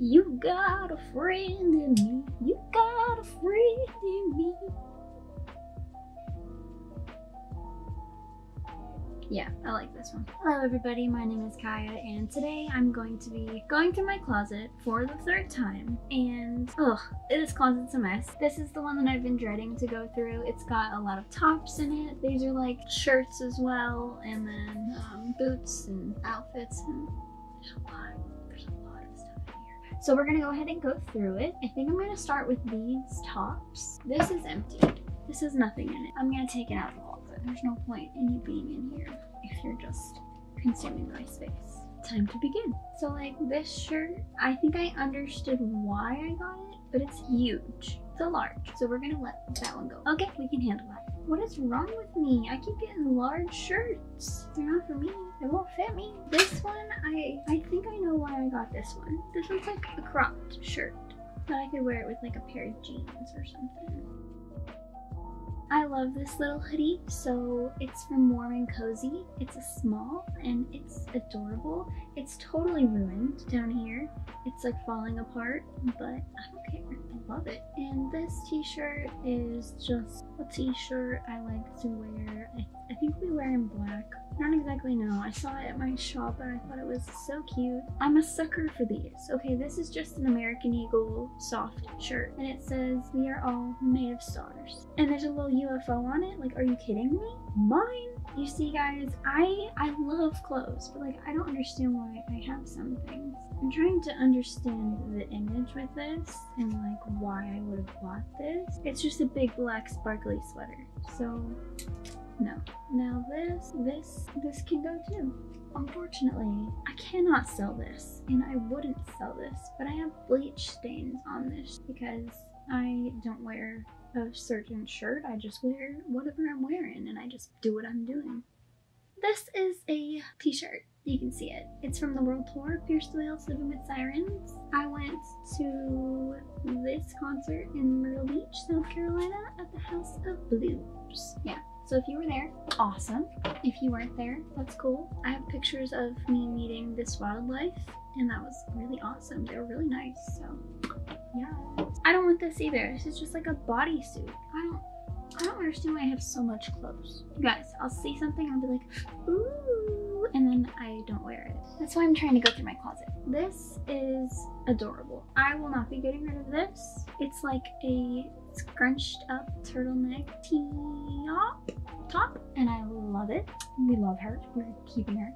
You got a friend in me. You got a friend in me. Yeah, I like this one. Hello everybody, my name is Caya and today I'm going to be going through my closet for the third time and ugh, this closet's a mess. This is the one that I've been dreading to go through. It's got a lot of tops in it. These are like shirts as well and then um, boots and outfits and a lot So we're gonna go ahead and go through it. I think I'm gonna start with these tops. This is empty. This has nothing in it. I'm gonna take it out of the closet. There's no point in you being in here if you're just consuming my space. Time to begin. So like this shirt, I think I understood why I got it, but it's huge. It's a large, so we're gonna let that one go. Okay, we can handle that. What is wrong with me? I keep getting large shirts. They're not for me. They won't fit me. This one, I I think I know why I got this one. This one's like a cropped shirt, but I could wear it with like a pair of jeans or something. I love this little hoodie. So it's from Warm and Cozy. It's a small and it's adorable. It's totally ruined down here. It's like falling apart, but I don't care. Love it. And this t-shirt is just a t-shirt I like to wear. I, I think we wear in black. I don't exactly know. I saw it at my shop and I thought it was so cute. I'm a sucker for these. Okay, this is just an American Eagle soft shirt and it says, we are all made of stars. And there's a little UFO on it. Like, are you kidding me? Mine? You see guys, I I love clothes, but like I don't understand why I have some things. I'm trying to understand the image with this and like why I would have bought this. It's just a big black sparkly sweater. So no. Now this, this, this can go too. Unfortunately, I cannot sell this and I wouldn't sell this, but I have bleach stains on this because I don't wear a certain shirt. I just wear whatever I'm wearing and I just do what I'm doing. This is a t-shirt. You can see it. It's from the World Tour, Pierce the Veil, Living with Sirens. I went to this concert in Myrtle Beach, South Carolina at the House of Blues. Yeah, so if you were there, awesome. If you weren't there, that's cool. I have pictures of me meeting this wildlife and that was really awesome. They were really nice, so yeah. I don't want this either. This is just like a bodysuit. I don't I don't understand why I have so much clothes. You guys, I'll see something I'll be like, ooh, and then I don't wear it. That's why I'm trying to go through my closet. This is adorable. I will not be getting rid of this. It's like a scrunched up turtleneck top, top, and I love it. We love her. We're keeping her.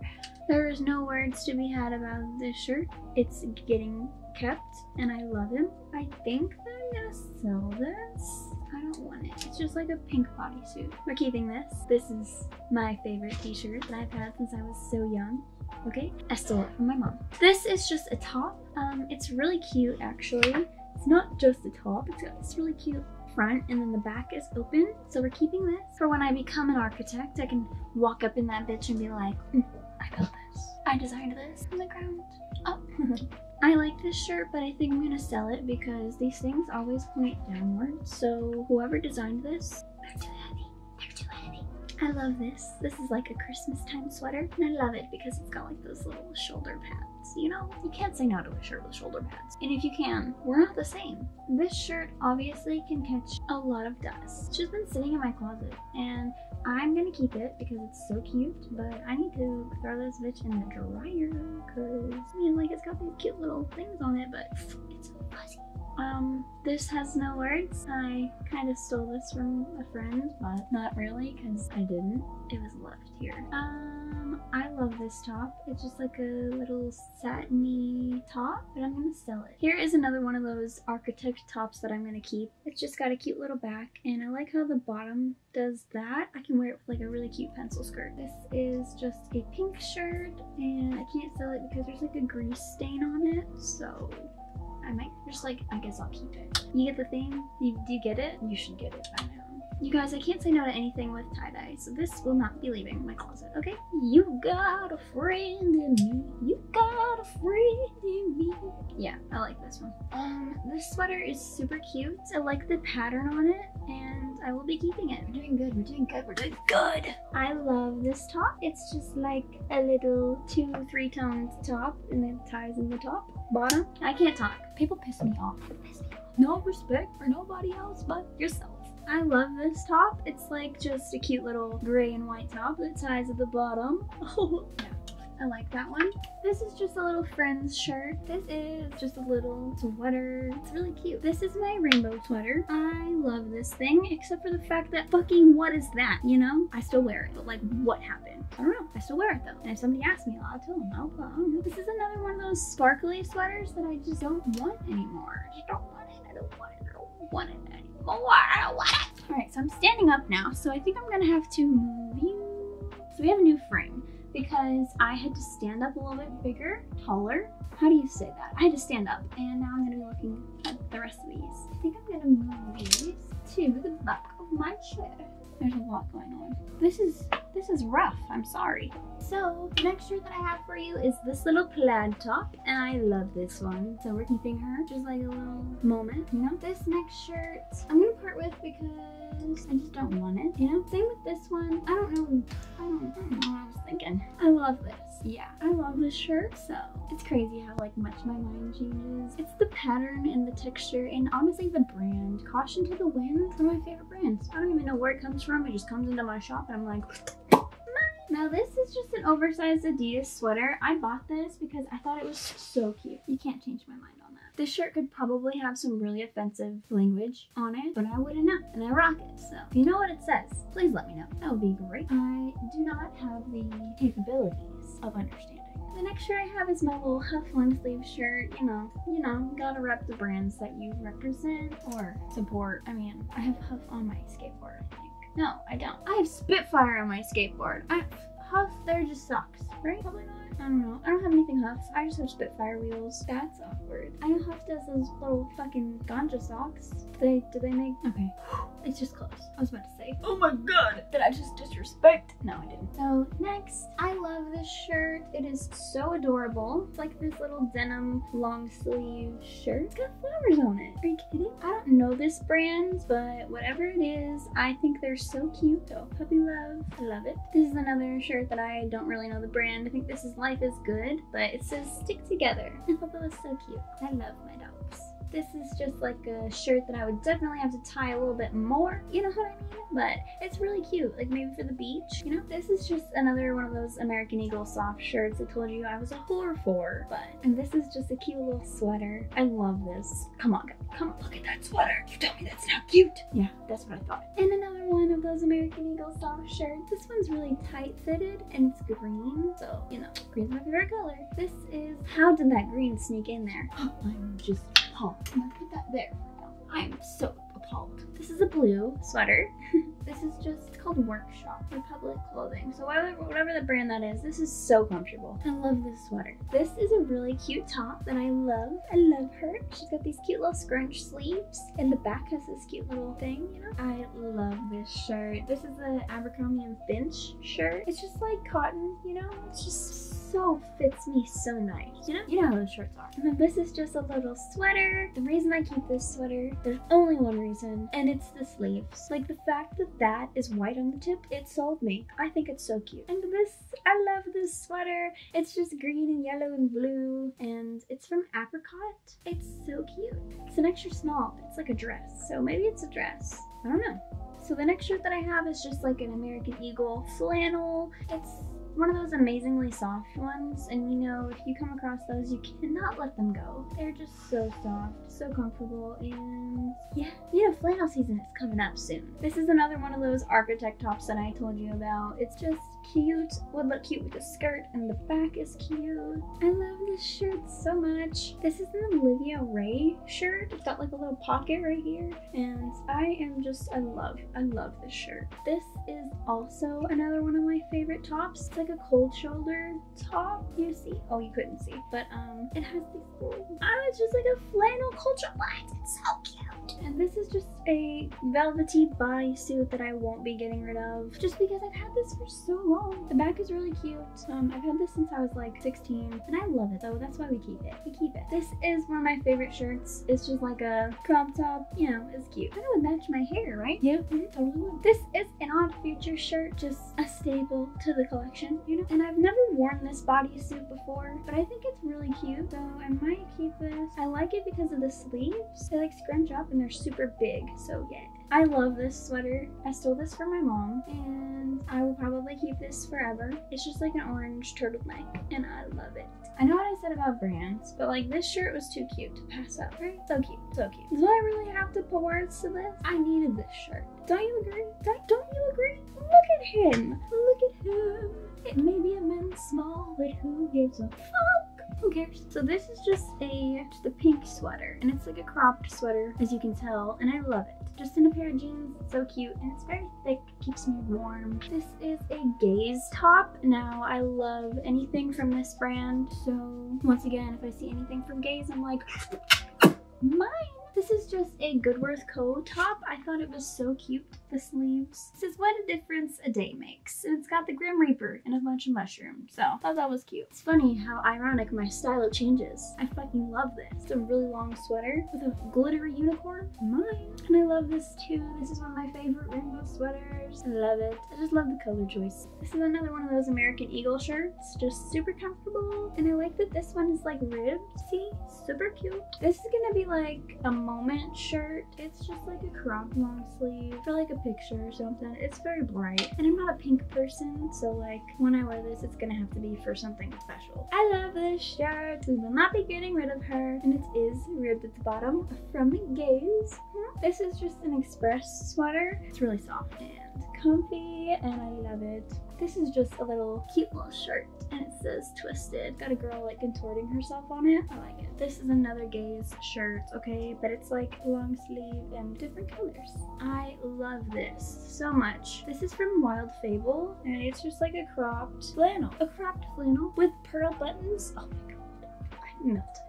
There is no words to be had about this shirt. It's getting kept, and I love him. I think that I'm gonna sell this. I don't want it. It's just like a pink bodysuit. We're keeping this. This is my favorite t-shirt that I've had since I was so young. Okay, I stole it from my mom. This is just a top. Um, it's really cute actually. It's not just the top, it's got this really cute front and then the back is open. So we're keeping this for when I become an architect. I can walk up in that bitch and be like, mm, I built this. I designed this from the ground up. I like this shirt, but I think I'm gonna sell it because these things always point downward. So whoever designed this, they're too heavy. They're too heavy. I love this. This is like a Christmas time sweater. And I love it because it's got like those little shoulder pads. You know, you can't say no to a shirt with shoulder pads. And if you can, we're not the same. This shirt obviously can catch a lot of dust. It's just been sitting in my closet and I'm gonna keep it because it's so cute, but I need to throw this bitch in the dryer because, I mean, like, it's got these cute little things on it, but it's so fuzzy. Um, this has no words. I kind of stole this from a friend, but not really because I didn't. It was left here. Um, I love this top. It's just like a little satiny top, but I'm gonna sell it. Here is another one of those architect tops that I'm gonna keep. It's just got a cute little back, and I like how the bottom does that. I can wear it with like a really cute pencil skirt. This is just a pink shirt, and I can't sell it because there's like a grease stain on it, so I might just like, I guess I'll keep it. You get the thing? You, do you get it? You should get it by now. You guys, I can't say no to anything with tie-dye, so this will not be leaving my closet, okay? You got a friend in me. You got a friend in me. Yeah, I like this one. Um, this sweater is super cute. I like the pattern on it, and I will be keeping it. We're doing good, we're doing good, we're doing good. I love this top. It's just like a little two, three toned top, and then ties in the top, bottom. I can't talk. People piss me off. Piss me off. No respect for nobody else but yourself. I love this top. It's like just a cute little gray and white top that ties at the bottom. Oh, yeah. I like that one. This is just a little friend's shirt. This is just a little sweater. It's really cute. This is my rainbow sweater. I love this thing, except for the fact that fucking what is that, you know? I still wear it, but like what happened? I don't know. I still wear it though. And if somebody asks me, I'll tell them, well, I. This is another one of those sparkly sweaters that I just don't want anymore. I don't want it. I don't want it. I don't want it anymore. I don't want it. All right, so I'm standing up now, so I think I'm gonna have to move you. So we have a new frame because I had to stand up a little bit bigger, taller. How do you say that? I had to stand up and now I'm gonna be looking at the rest of these. I think I'm gonna move these to the back of my chair. There's a lot going on. This is this is rough, I'm sorry. So the next shirt that I have for you is this little plaid top and I love this one. So we're keeping her just like a little moment, you know? This next shirt I'm gonna part with because I just don't want it, you know? Same with this one. I don't know, I don't, I don't know what I was thinking. I love this. Yeah, I love this shirt. So it's crazy how like much my mind changes. It's the pattern and the texture and honestly the brand. Caution to the Wind, one of my favorite brands. I don't even know where it comes from. It just comes into my shop and I'm like, now this is just an oversized Adidas sweater. I bought this because I thought it was so cute. You can't change my mind on that. This shirt could probably have some really offensive language on it, but I wouldn't know, and I rock it. So if you know what it says, please let me know. That would be great. I do not have the capabilities of understanding. The next shirt I have is my little Huff long sleeve shirt. You know, you know, gotta rep the brands that you represent or support. I mean, I have Huff on my skateboard, I think. No, I don't. I have Spitfire on my skateboard. I Huff, they're just socks, right? Probably not. I don't know. I don't have anything Huff. I just have Spitfire wheels. That's awkward. I know Huff does those little fucking ganja socks. They, do they make? Okay. It's just close. I was about to say, oh my god, did I just disrespect? No, I didn't. So next, I love this shirt. It is so adorable. It's like this little denim long sleeve shirt. It's got flowers on it. Are you kidding? I don't know this brand, but whatever it is, I think they're so cute. So puppy love, I love it. This is another shirt that I don't really know the brand. I think this is Life is Good, but it says stick together. And puppy is so cute. I love my dogs. This is just like a shirt that I would definitely have to tie a little bit more, you know what I mean? But it's really cute, like maybe for the beach, you know? This is just another one of those American Eagle soft shirts I told you I was a whore for, but, and this is just a cute little sweater. I love this. Come on, come on, look at that sweater. You tell me that's not cute. Yeah, that's what I thought. And another one of those American Eagle soft shirts. This one's really tight fitted and it's green, so, you know, green's my favorite color. This is, how did that green sneak in there? I'm just appalled. I'm gonna put that there for now. I'm so appalled. This is a blue sweater. this is just called Workshop Republic Clothing. So whatever, whatever the brand that is, this is so comfortable. I love this sweater. This is a really cute top that I love. I love her. She's got these cute little scrunch sleeves and the back has this cute little thing, you know? I love this shirt. This is the Abercrombie and Fitch shirt. It's just like cotton, you know? It's just so fits me so nice. You know, you know how those shirts are. And then this is just a little sweater. The reason I keep this sweater, there's only one reason, and it's the sleeves. Like the fact that that is white on the tip, it sold me. I think it's so cute. And this, I love this sweater. It's just green and yellow and blue, and it's from Apricot. It's so cute. It's an extra small. It's like a dress, so maybe it's a dress. I don't know. So the next shirt that I have is just like an American Eagle flannel. It's one of those amazingly soft ones and you know if you come across those you cannot let them go. They're just so soft so comfortable and yeah you know flannel season is coming up soon. This is another one of those architect tops that i told you about. It's just cute. Would look cute with the skirt and the back is cute. I love this shirt so much. This is an Olivia Ray shirt. It's got like a little pocket right here. And I am just, I love, I love this shirt. This is also another one of my favorite tops. It's like a cold shoulder top. You see? Oh, you couldn't see. But um, it has these little, oh, it's just like a flannel culture light. It's so cute. And this is just a velvety bodysuit that I won't be getting rid of just because I've had this for so long. The back is really cute. Um, I've had this since I was like 16 and I love it though. That's why we keep it. We keep it. This is one of my favorite shirts. It's just like a crop top, you know, it's cute. It would match my hair, right? Yeah, mm -hmm, totally would. This is an Odd Future shirt, just a staple to the collection, you know? And I've never worn this bodysuit before, but I think it's really cute, so I might keep this. I like it because of the sleeves. They like scrunch up and they're super big, so yeah. I love this sweater. I stole this from my mom and I will probably keep this forever. It's just like an orange turtleneck and I love it. I know what I said about brands, but like this shirt was too cute to pass up, right? So cute, so cute. Do I really have to put words to this? I needed this shirt. Don't you agree? Don't, don't you agree? Look at him. Look at him. It may be a men's small, but who gives a fuck? Who cares? So this is just a a pink sweater and it's like a cropped sweater as you can tell and I love it just in a pair of jeans. So cute and it's very thick, keeps me warm. This is a gaze top. Now I love anything from this brand. So once again, if I see anything from Gaze, I'm like, mine. This is just a Goodworth Co top. I thought it was so cute, the sleeves. This is what a difference a day makes. And it's got the Grim Reaper and a bunch of mushrooms. So I thought that was cute. It's funny how ironic my style changes. I fucking love this. It's a really long sweater with a glittery unicorn. Mine. And I love this too. This is one of my favorite rainbow sweaters. I love it. I just love the color choice. This is another one of those American Eagle shirts. Just super comfortable. And I like that this one is like ribbed. See? Super cute. This is gonna be like a moment shirt. It's just like a cropped long sleeve for like a picture or something. It's very bright and I'm not a pink person so like when I wear this it's gonna have to be for something special. I love this shirt. We will not be getting rid of her and it is ribbed at the bottom from Gaze. This is just an express sweater. It's really soft and comfy and I love it. This is just a little cute little shirt and it says twisted. Got a girl like contorting herself on it. I like it. This is another gaze shirt, okay? But it's like long sleeve and different colors. I love this so much. This is from Wild Fable and it's just like a cropped flannel. A cropped flannel with pearl buttons. Oh my god, I melted.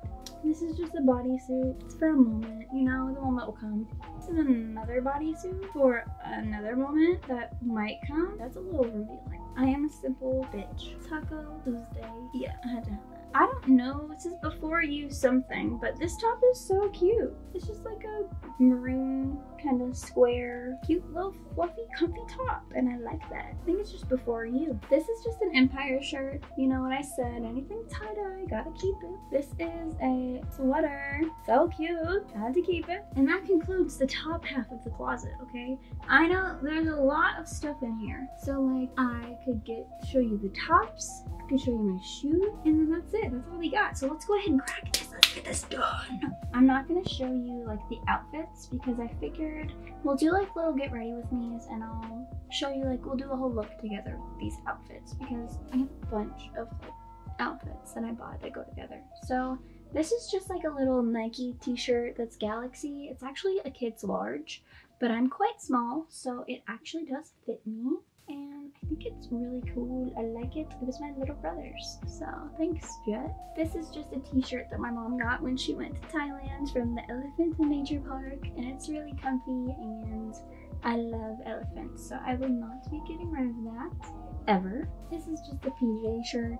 This is just a bodysuit. It's for a moment, you know, the moment will come. This is another bodysuit for another moment that might come. That's a little revealing. I am a simple bitch. Taco Tuesday. Yeah, I had to have that. I don't know, this is before you something, but this top is so cute. It's just like a maroon kind of square, cute little fluffy comfy top and I like that. I think it's just before you. This is just an Empire shirt. You know what I said, anything tie-dye, gotta keep it. This is a sweater, so cute, had to keep it. And that concludes the top half of the closet, okay? I know there's a lot of stuff in here. So like I could get show you the tops, I could show you my shoes, and then that's it. That's all we got. So let's go ahead and crack this. Get this done. I'm not gonna show you like the outfits because I figured we'll do like little get ready with me's and I'll show you like we'll do a whole look together with these outfits because I have a bunch of like outfits that I bought that go together. So this is just like a little Nike t-shirt that's Galaxy. It's actually a kid's large, but I'm quite small, so it actually does fit me and I think it's really cool. I like it. It was my little brother's. So thanks, Jet. This is just a t-shirt that my mom got when she went to Thailand from the Elephant Nature Park and it's really comfy and I love elephants so I will not be getting rid of that ever. This is just a PJ shirt.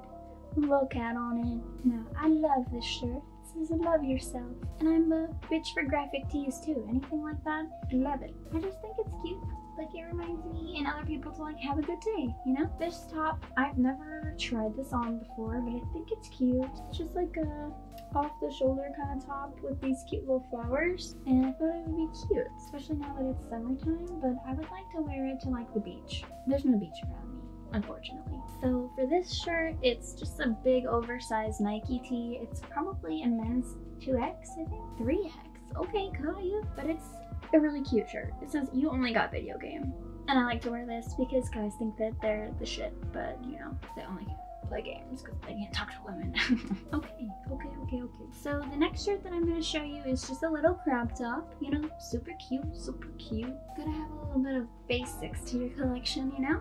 Look cat on it. No, I love this shirt. This is love yourself. And I'm a bitch for graphic tees too. Anything like that, I love it. I just think it's cute. Like it reminds me and other people to like have a good day, you know? This top, I've never tried this on before, but I think it's cute. It's just like a off the shoulder kind of top with these cute little flowers. And I thought it would be cute, especially now that it's summertime, but I would like to wear it to like the beach. There's no beach around me unfortunately. So for this shirt, it's just a big oversized Nike tee. It's probably a men's 2X, I think, 3X. Okay, Caya, but it's a really cute shirt. It says, you only got video game. And I like to wear this because guys think that they're the shit, but you know, they only play games because they can't talk to women. okay, okay, okay, okay. So the next shirt that I'm going to show you is just a little crop top. You know, super cute, super cute. Gotta have a little bit of basics to your collection, you know?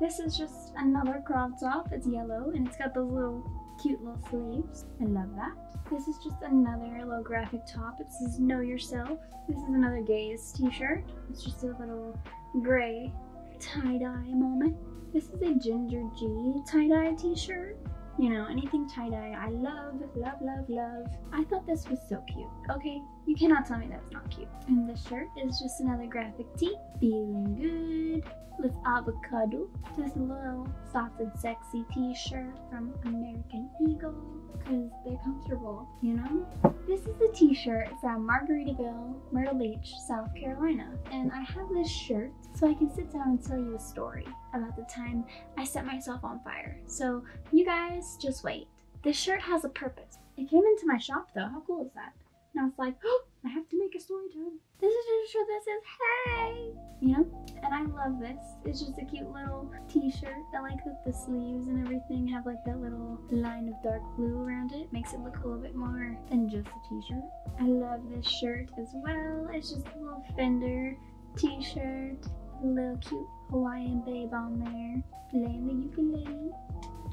This is just another crop top. It's yellow and it's got those little cute little sleeves. I love that. This is just another little graphic top. It says Know Yourself. This is another gaze t-shirt. It's just a little gray tie-dye moment. This is a Ginger G tie-dye t-shirt. You know, anything tie-dye, I love, love, love, love. I thought this was so cute. Okay, you cannot tell me that's not cute. And this shirt is just another graphic tee. Feeling good with avocado. This little soft and sexy t-shirt from American Eagle because they're comfortable, you know? This is a t-shirt from Margaritaville, Myrtle Beach, South Carolina. And I have this shirt so I can sit down and tell you a story about the time I set myself on fire. So you guys just wait. This shirt has a purpose. It came into my shop though. How cool is that? And I was like, oh, I have to make a story time. This is just a shirt that says, hey, you know? And I love this. It's just a cute little t-shirt. I like that the sleeves and everything have like that little line of dark blue around it. Makes it look a little bit more than just a t-shirt. I love this shirt as well. It's just a little Fender t-shirt. A little cute Hawaiian babe on there. Playing the ukulele.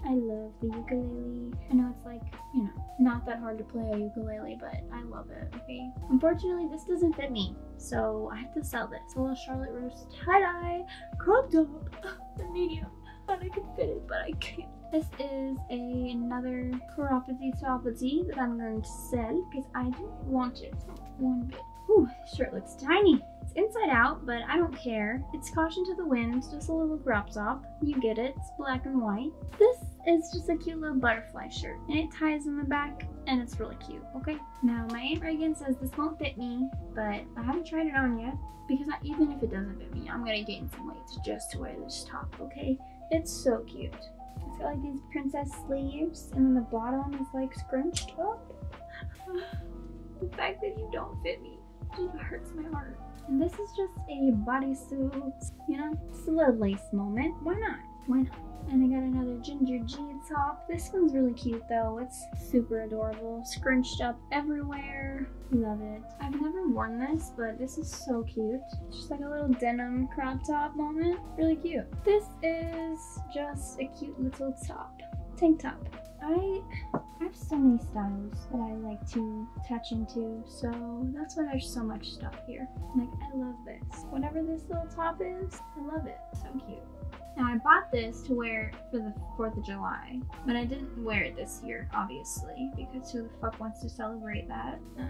I love the ukulele. I know it's like, you know, not that hard to play a ukulele, but I love it, okay? Unfortunately, this doesn't fit me, so I have to sell this. A little Charlotte Russe tie-dye crop top, the medium. Thought I could fit it, but I can't. This is a, another croppity toppity that I'm going to sell because I don't want it one bit. Ooh, this shirt looks tiny. It's inside out, but I don't care. It's caution to the wind, just a little crop top. You get it, it's black and white. This is just a cute little butterfly shirt, and it ties in the back, and it's really cute, okay? Now, my Aunt Reagan says this won't fit me, but I haven't tried it on yet, because I, even if it doesn't fit me, I'm gonna gain some weight just to wear this top, okay? It's so cute. It's got like these princess sleeves, and then the bottom is like scrunched up. the fact that you don't fit me just hurts my heart. And this is just a bodysuit, you know, it's a little lace moment. Why not? Why not? And I got another ginger G top. This one's really cute though. It's super adorable. Scrunched up everywhere. Love it. I've never worn this, but this is so cute. Just like a little denim crop top moment. Really cute. This is just a cute little top. Tank top. I, have so many styles that I like to touch into, so that's why there's so much stuff here. Like, I love this. Whatever this little top is, I love it. So cute. Now I bought this to wear for the 4th of July, but I didn't wear it this year, obviously, because who the fuck wants to celebrate that? Um,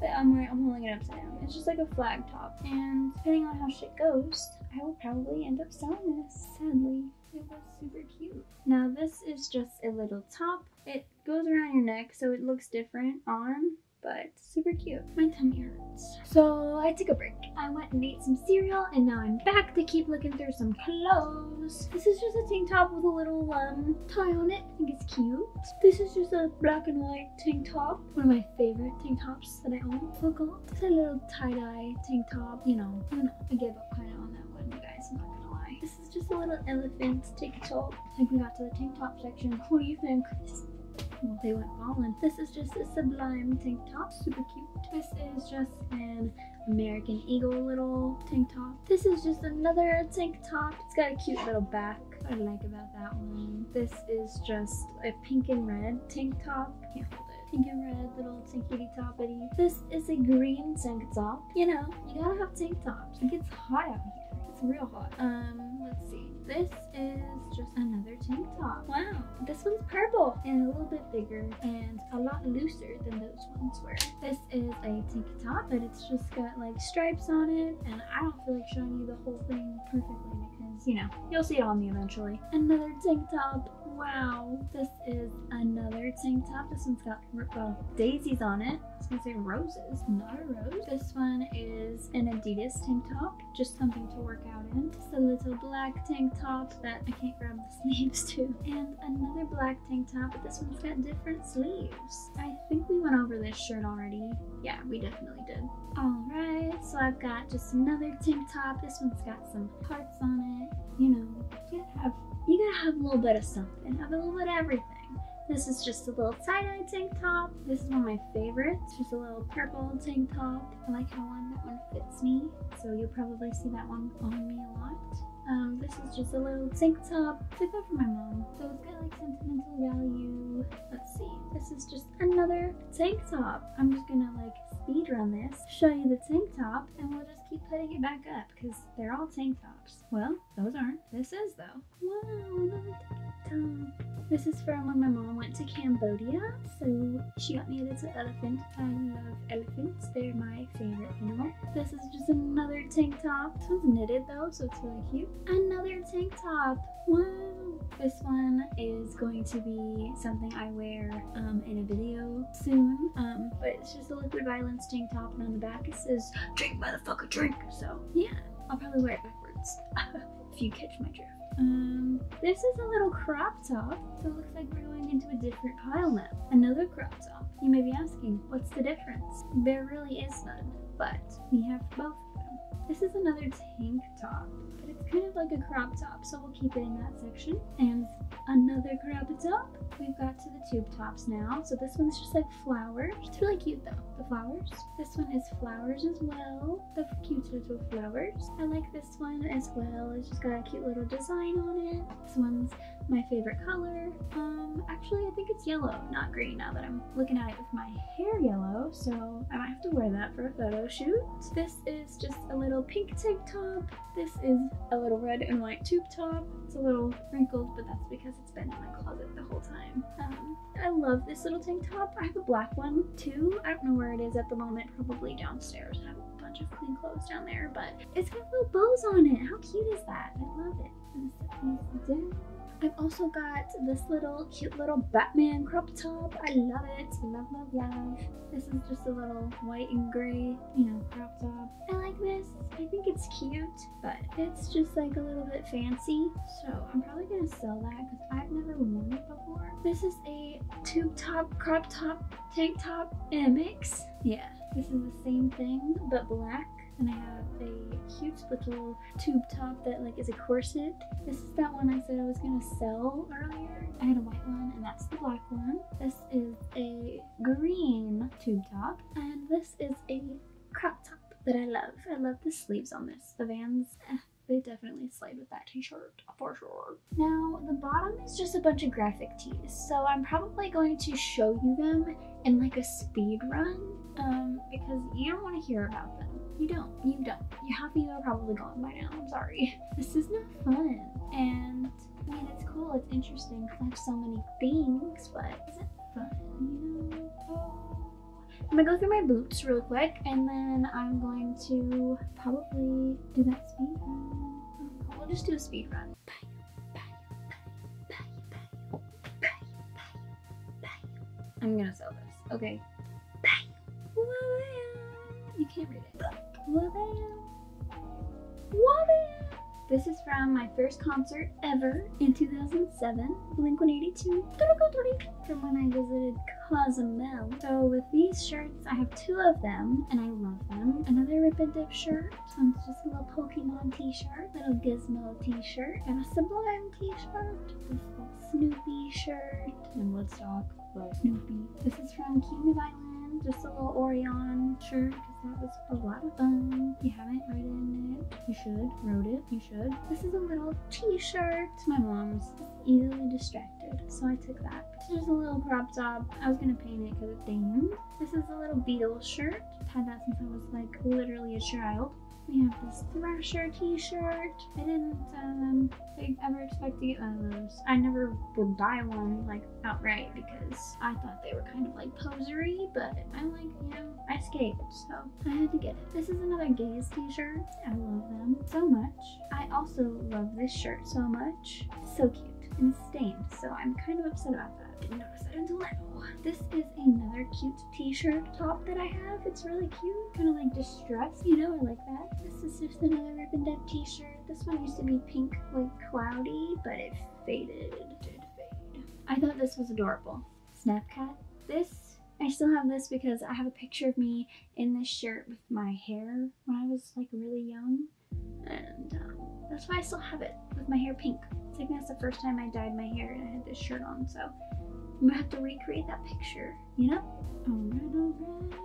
but I'm, wearing, I'm holding it upside down. It's just like a flag top, and depending on how shit goes, I will probably end up selling this, sadly. It was super cute. Now this is just a little top. It goes around your neck so it looks different on but super cute. My tummy hurts. So I took a break. I went and ate some cereal and now I'm back to keep looking through some clothes. This is just a tank top with a little um, tie on it. I think it's cute. This is just a black and white tank top. One of my favorite tank tops that I own. Look, it's a little tie-dye tank top. You know, I, know, I gave up kind of on that one, you guys. I'm not gonna lie. This is just a little elephant tank top. I think we got to the tank top section. What do you think? Well, they went falling. This is just a sublime tank top, super cute. This is just an American Eagle little tank top. This is just another tank top. It's got a cute little back. I like about that one. This is just a pink and red tank top. It. Pink and red little tankity toppity. This is a green tank top. You know, you gotta have tank tops. It gets hot out here. It's real hot. Um, let's see. This is just another tank top. Wow. This one's purple and a little bit bigger and a lot looser than those ones were. This is a tank top, but it's just got like stripes on it. And I don't feel like showing you the whole thing perfectly because, you know, you'll see it on me eventually. Another tank top Wow, this is another tank top. This one's got, well, daisies on it. I was gonna say roses, not a rose. This one is an Adidas tank top, just something to work out in. Just a little black tank top that I can't grab the sleeves to. And another black tank top, but this one's got different sleeves. I think we went over this shirt already. Yeah, we definitely did. All right, so I've got just another tank top. This one's got some hearts on it. You know, you gotta have, you gotta have a little bit of something, have a little bit of everything. This is just a little tie-dye tank top. This is one of my favorites. Just a little purple tank top. I like how one that one fits me, so you'll probably see that one on me a lot. Um, this is just a little tank top. I got for my mom, so it's got like sentimental value. Let's see. This is just another tank top. I'm just gonna like speed run this, show you the tank top, and we'll just keep putting it back up because they're all tank tops. Well, those aren't. This is though. Wow, another. This is from when my mom went to Cambodia, so she got me little elephant. I love elephants, they're my favorite animal. This is just another tank top. This one's knitted though, so it's really cute. Another tank top, wow. This one is going to be something I wear um, in a video soon, um, but it's just a liquid violence tank top and on the back it says, drink motherfucker drink. So yeah, I'll probably wear it backwards if you catch my drift. Um, this is a little crop top, so it looks like we're going into a different pile now. Another crop top. You may be asking, what's the difference? There really is none, but we have both of them. This is another tank top, but it's kind of like a crop top, so we'll keep it in that section. And another crop top. We've got to the tube tops now. So this one's just like flowers. It's really cute though, the flowers. This one is flowers as well. The cute little flowers. I like this one as well. It's just got a cute little design on it. This one's my favorite color. Um, actually I think it's yellow, not green now that I'm looking at it with my hair yellow. So I might have to wear that for a photo shoot. This is just a little pink tank top. This is a little red and white tube top. It's a little wrinkled, but that's because it's been in my closet the whole time. Um, I love this little tank top. I have a black one too. I don't know where it is at the moment, probably downstairs. I have a bunch of clean clothes down there, but it's got little bows on it. How cute is that? I love it. And. I've also got this little cute little Batman crop top. I love it. Love, love, love. This is just a little white and gray, you know, crop top. I like this. I think it's cute, but it's just like a little bit fancy. So I'm probably gonna sell that because I've never worn it before. This is a tube top, crop top, tank top in a mix. Yeah, this is the same thing, but black and I have a cute little tube top that like is a corset. This is that one I said I was gonna sell earlier. I had a white one and that's the black one. This is a green tube top and this is a crop top that I love. I love the sleeves on this. The Vans, eh, they definitely slayed with that t-shirt for sure. Now the bottom is just a bunch of graphic tees. So I'm probably going to show you them in like a speed run um, because you don't want to hear about them. You don't. You don't. You half of you are probably gone by now. I'm sorry. This is not fun. And I mean, it's cool. It's interesting because I have so many things, but is it fun? You know? I'm gonna go through my boots real quick and then I'm going to probably do that speed run. We'll just do a speed run. I'm gonna sell this. Okay. You can't read it. This is from my first concert ever in 2007, Blink-182, from when I visited Cozumel. So with these shirts, I have two of them, and I love them. Another Rip and Dip shirt, one's just a little Pokemon t-shirt, little Gizmo t-shirt, and a Sublime t-shirt, this little Snoopy shirt, and Woodstock, Snoopy. This is from Kings Island, just a little Orion shirt, because that was a lot of fun. If you haven't written it, you should. Rode it, you should. This is a little t-shirt. My mom's easily distracted, so I took that. This is a little crop top. I was gonna paint it because it's stained. This is a little beetle shirt. I've had that since I was like literally a child. We have this Thrasher t-shirt. I didn't um, ever expect to get one of those. I never would buy one like outright because I thought they were kind of like posery, but I like, you know, I skate, so I had to get it. This is another Gaze t-shirt. I love them so much. I also love this shirt so much. So cute. and it's stained, so I'm kind of upset about that. Didn't notice that until now. This is another cute t-shirt top that I have. It's really cute, kind of like distressed, you know, I like that. This is just another and Dip t-shirt. This one used to be pink, like cloudy, but it faded. It did fade. I thought this was adorable. Snapcat. This, I still have this because I have a picture of me in this shirt with my hair when I was like really young. And um, that's why I still have it with my hair pink. I think that's the first time I dyed my hair and I had this shirt on, so I'm gonna have to recreate that picture, you know? Alright, alright.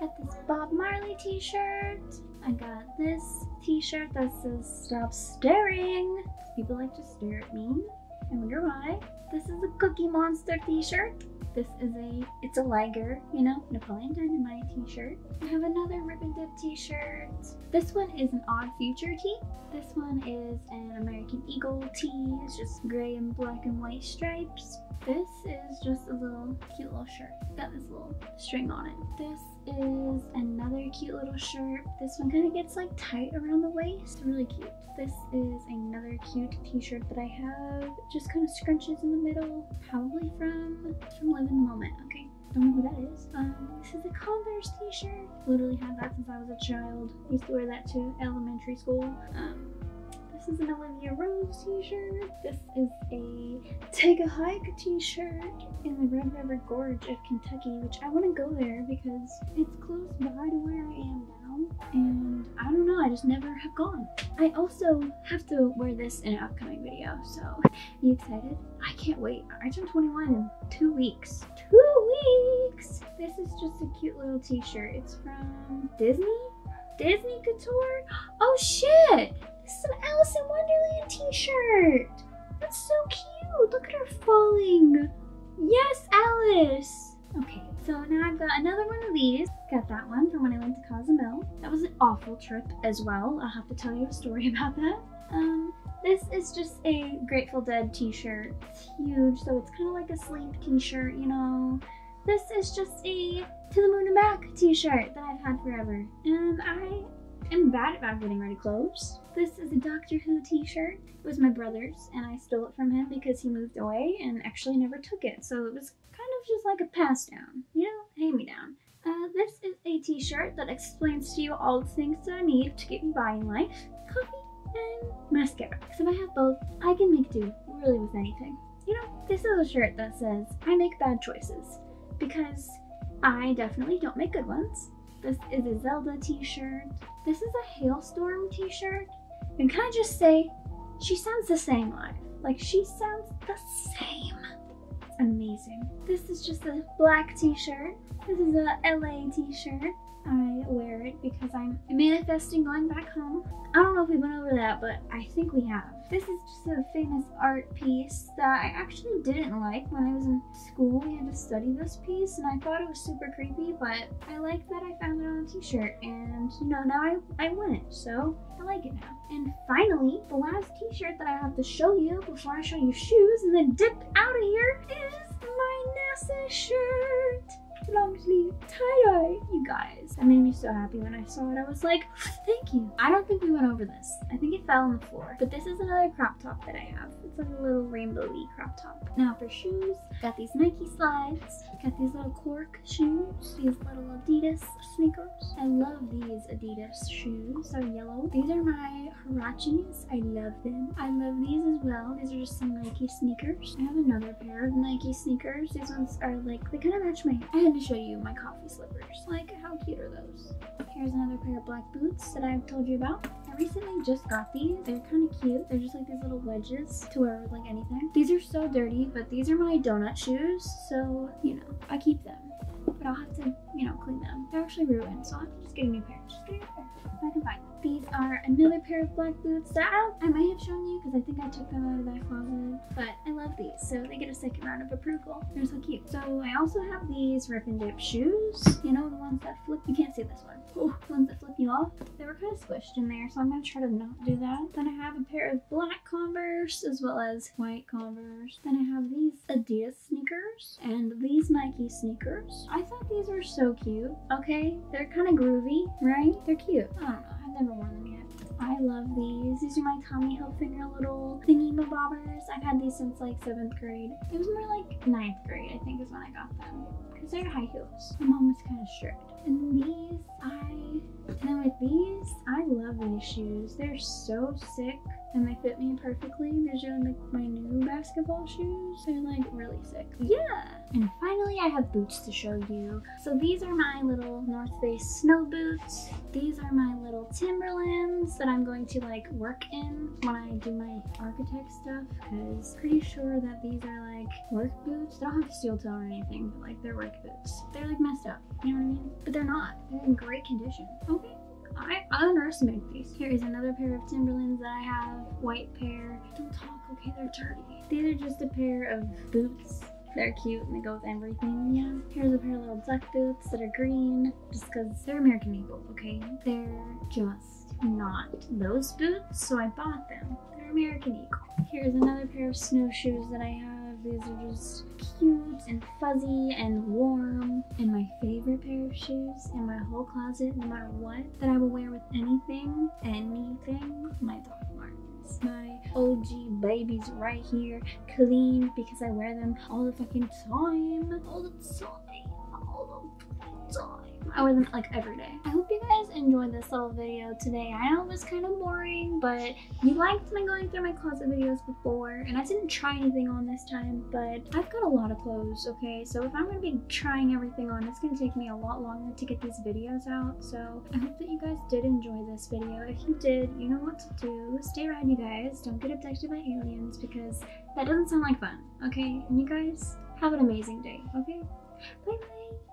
Got this Bob Marley t-shirt. I got this t-shirt that says stop staring. People like to stare at me. I wonder why. This is a Cookie Monster t-shirt. This is a, it's a Liger, you know, Napoleon Dynamite t-shirt. I have another and Dip t-shirt. This one is an Odd Future tee. This one is an American Eagle tee. It's just gray and black and white stripes. This is just a little cute little shirt. Got this little string on it. This is another cute little shirt. This one kind of gets like tight around the waist. Really cute. This is another cute t-shirt that I have. Just kind of scrunches in the middle. Probably from, from Live in the Moment. Okay. Don't know who that is. Um, this is a Converse t-shirt. Literally had that since I was a child. Used to wear that to elementary school. Um, this is an Olivia Rose t-shirt. This is a Take a Hike t-shirt in the Red River Gorge of Kentucky, which I want to go there because it's close by to where I am now. And I don't know, I just never have gone. I also have to wear this in an upcoming video, so are you excited? I can't wait. I turn 21 in two weeks. Two weeks! This is just a cute little t-shirt. It's from Disney? Disney Couture? Oh shit! This is an Alice in Wonderland t-shirt! That's so cute! Look at her falling! Yes, Alice! Okay, so now I've got another one of these. Got that one from when I went to Cozumel. That was an awful trip as well. I'll have to tell you a story about that. Um, this is just a Grateful Dead t-shirt. It's huge, so it's kind of like a sleep t-shirt, you know. This is just a To the Moon and Back t-shirt that I've had forever. And I am bad about getting ready clothes. This is a Doctor Who t-shirt. It was my brother's and I stole it from him because he moved away and actually never took it. So it was kind of just like a pass down, you know, hand me down. Uh, this is a t-shirt that explains to you all the things that I need to get me by in life. Coffee and mascara. Because if I have both, I can make do really with anything. You know, this is a shirt that says, I make bad choices. Because I definitely don't make good ones. This is a Zelda t-shirt. This is a Halestorm t-shirt. And can I just say, she sounds the same. Like she sounds the same. It's amazing. This is just a black t-shirt. This is a LA t-shirt. I wear it because I'm manifesting going back home. I don't know if we went over that, but I think we have. This is just a famous art piece that I actually didn't like when I was in school. We had to study this piece and I thought it was super creepy, but I like that I found it on a t-shirt and you know, now I, I want it, so I like it now. And finally, the last t-shirt that I have to show you before I show you shoes and then dip out of here is my NASA shirt long sleeve tie-dye, you guys. That made me so happy when I saw it. I was like, thank you. I don't think we went over this. I think it fell on the floor. But this is another crop top that I have. It's like a little rainbowy crop top. Now for shoes, got these Nike slides. Got these little cork shoes. These little Adidas sneakers. I love these Adidas shoes. They're yellow. These are my Huaraches. I love them. I love these as well. These are just some Nike sneakers. I have another pair of Nike sneakers. These ones are like, they kind of match my, I had to show you my coffee slippers. Like, how cute are those? Here's another pair of black boots that I've told you about. I recently just got these. They're kind of cute. They're just like these little wedges to wear with like anything. These are so dirty, but these are my donut shoes. So, you know, I keep them. But I'll have to, you know, clean them. They're actually ruined, so I'll have to just get a new pair. Just get a new pair if I can find them. These are another pair of black boots that I, I might have shown you because I think I took them out of that closet. But I love these, so they get a second round of approval. They're so cute. So I also have these Rip and Dip shoes. You know, the ones that flip. You can't see this one. Oh, the ones that flip you off. They were kind of squished in there, so I'm to try to not do that. Then I have a pair of black Converse as well as white Converse. Then I have these Adidas sneakers and these Nike sneakers. I thought these were so cute. Okay, they're kind of groovy, right? They're cute. I don't know. I've never worn them yet. I love these. These are my Tommy Hilfiger little thingy bobbers. I've had these since like seventh grade. It was more like ninth grade, I think, is when I got them. Because they're high heels. My mom was kind of strict. And these, I, and then with these, I love these shoes. They're so sick and they fit me perfectly. These are like my new basketball shoes. They're like really sick. Yeah. And finally I have boots to show you. So these are my little North Face snow boots. These are my little Timberlands that I'm going to like work in when I do my architect stuff because pretty sure that these are like work boots. They don't have steel toe or anything, but like they're boots. They're like messed up, you know what I mean? But they're not. They're in great condition. Okay. I underestimate these. Here is another pair of Timberlands that I have. White pair. Don't talk, okay? They're dirty. These are just a pair of boots. They're cute and they go with everything, yeah. Here's a pair of little duck boots that are green, just because they're American Eagle, okay? They're just not those boots, so I bought them. They're American Eagle. Here's another pair of snowshoes that I have. These are just cute and fuzzy and warm. And my favorite pair of shoes in my whole closet, no matter what, that I will wear with anything, anything, my Doc Martens. My OG babies right here, clean because I wear them all the fucking time. All the time. I wear them like every day. I hope you guys enjoyed this little video today. I know it was kind of boring, but you liked my going through my closet videos before, and I didn't try anything on this time, but I've got a lot of clothes, okay? So if I'm gonna be trying everything on, it's gonna take me a lot longer to get these videos out. So I hope that you guys did enjoy this video. If you did, you know what to do. Stay around, you guys. Don't get abducted by aliens because that doesn't sound like fun, okay? And you guys have an amazing day, okay? Bye bye.